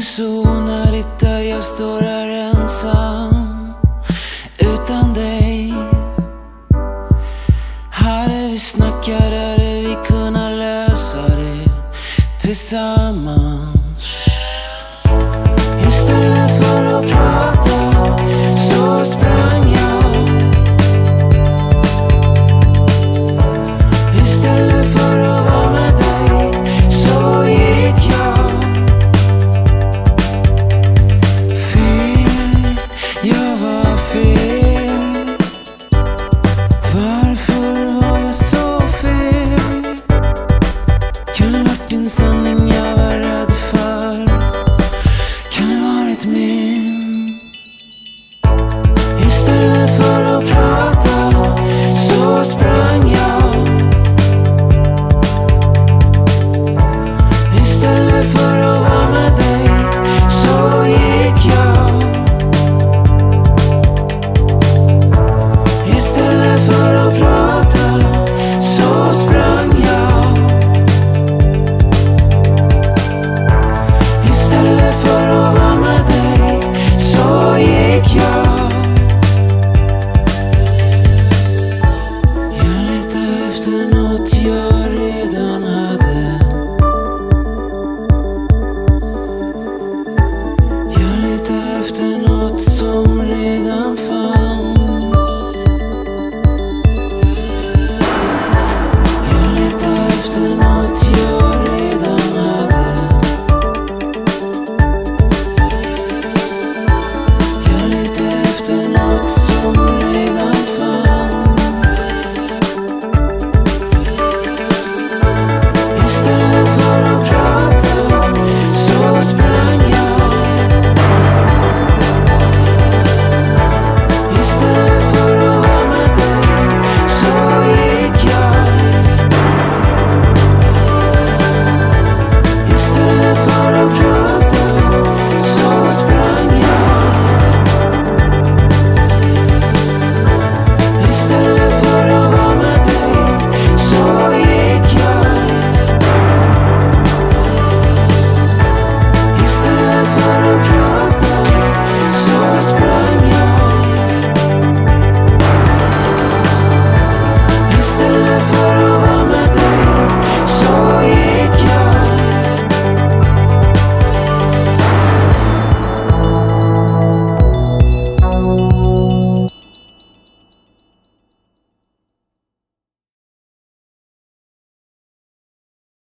är så onödigt att jag står här ensam utan dig. Hade vi snackat hade vi kunnat lösa det tillsammans. Istället för att prata efter nåt jag redan hade. Jag letar efter nåt som redan